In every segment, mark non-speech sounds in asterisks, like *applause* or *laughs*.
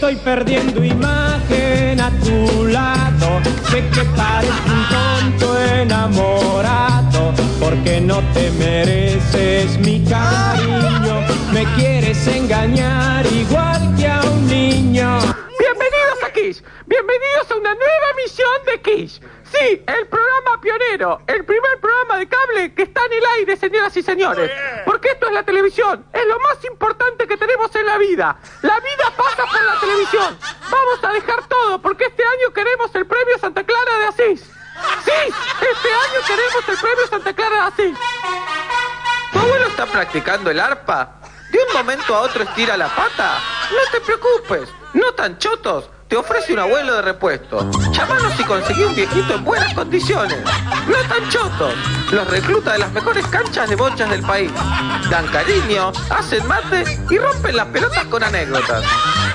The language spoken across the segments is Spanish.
estoy perdiendo imagen a tu lado. Sé que parezco un tonto enamorado, porque no te mereces mi cariño. Me quieres engañar igual que a un niño. Bienvenidos a Kiss, bienvenidos a una nueva misión de Kiss. Sí, el programa pionero, el primer programa de cable que está en el aire, señoras y señores. Porque esto es la televisión, es lo más importante que tenemos en la vida. La vida pasa por la televisión. Vamos a dejar todo porque este año queremos el premio Santa Clara de Asís. Sí, este año queremos el premio Santa Clara de Asís. ¿Tu abuelo está practicando el arpa? ¿De un momento a otro estira la pata? No te preocupes, no tan chotos. Te ofrece un abuelo de repuesto. Llamanos y conseguí un viejito en buenas condiciones. No tan chotos. Los recluta de las mejores canchas de bochas del país. Dan cariño, hacen mate y rompen las pelotas con anécdotas.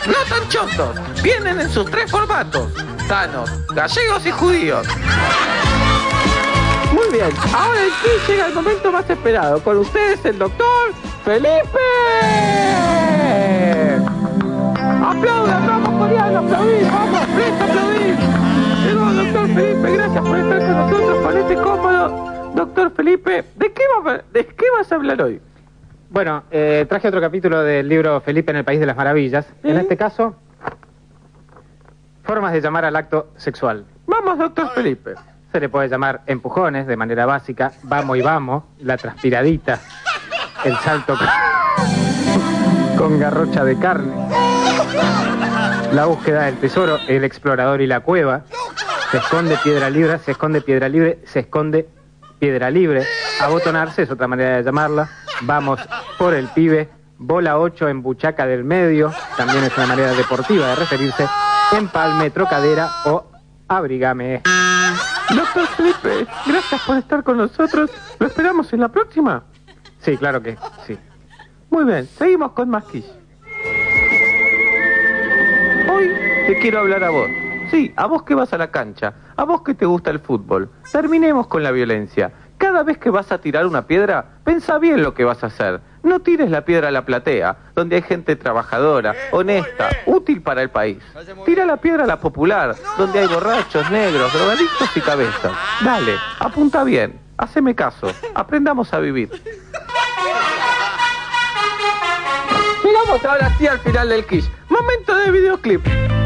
No tan chotos. Vienen en sus tres formatos. Tanos, gallegos y judíos. Muy bien, ahora sí llega el momento más esperado. Con ustedes el doctor Felipe. Aplaudan, vamos coreano, aplaudir, vamos, presta aplaudir. Llegó doctor Felipe, gracias por estar con nosotros, ponete cómodo. Doctor Felipe, ¿de qué, va- ¿de qué vas a hablar hoy? Bueno, eh, traje otro capítulo del libro Felipe en el País de las Maravillas. En este caso, formas de llamar al acto sexual. Vamos, doctor Felipe. Se le puede llamar empujones de manera básica, vamos y vamos, la transpiradita, el salto con, *laughs* con garrocha de carne, la búsqueda del tesoro, el explorador y la cueva, se esconde piedra libre, se esconde piedra libre, se esconde piedra libre, abotonarse es otra manera de llamarla, vamos por el pibe, bola 8 en buchaca del medio, también es una manera deportiva de referirse, empalme, trocadera o abrigame. Doctor Felipe, gracias por estar con nosotros. ¿Lo esperamos en la próxima? Sí, claro que sí. Muy bien, seguimos con más. Quiero hablar a vos. Sí, a vos que vas a la cancha, a vos que te gusta el fútbol. Terminemos con la violencia. Cada vez que vas a tirar una piedra, pensa bien lo que vas a hacer. No tires la piedra a la platea, donde hay gente trabajadora, honesta, útil para el país. Tira la piedra a la popular, donde hay borrachos, negros, drogadictos y cabezas. Dale, apunta bien, haceme caso, aprendamos a vivir. Llegamos ahora sí al final del quiz. Momento de videoclip.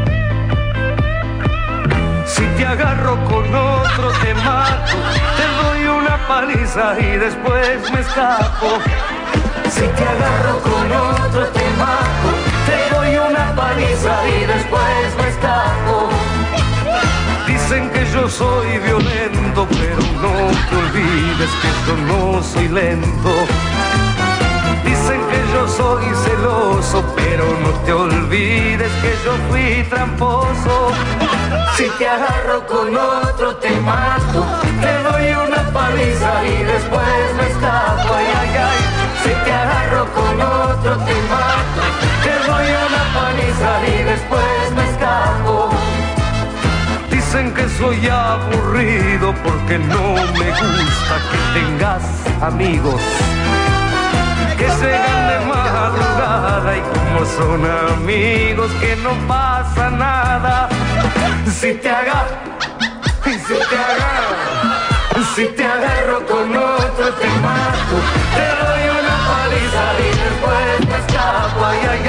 Si te agarro con otro te mato, te doy una paliza y después me escapo. Si te agarro con otro te mato, te doy una paliza y después me escapo. Dicen que yo soy violento, pero no te olvides que yo no soy lento. Dicen que yo soy celoso, pero no te olvides yo fui tramposo. Si te agarro con otro te mato, te doy una paliza y después me escapo. Ay, ay, ay. Si te agarro con otro te mato, te doy una paliza y después me escapo. Dicen que soy aburrido porque no me gusta que tengas amigos son amigos que no pasa nada. Si te agarro, si te agarro, si te agarro con otro te mato, te doy una paliza y después me escapo.